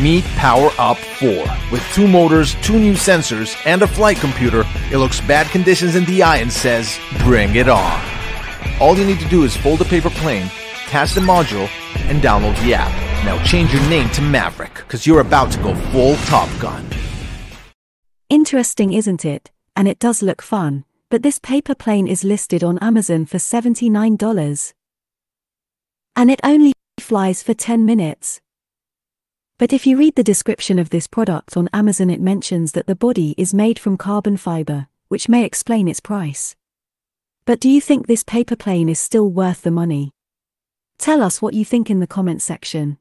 Meet Powerup 4. With two motors, two new sensors, and a flight computer, it looks bad conditions in the eye and says, Bring it on. All you need to do is fold a paper plane, attach the module, and download the app. Now change your name to Maverick, because you're about to go full Top Gun. Interesting, isn't it? And it does look fun, but this paper plane is listed on Amazon for $79. And it only flies for 10 minutes. But if you read the description of this product on Amazon, it mentions that the body is made from carbon fiber, which may explain its price. But do you think this paper plane is still worth the money? Tell us what you think in the comment section.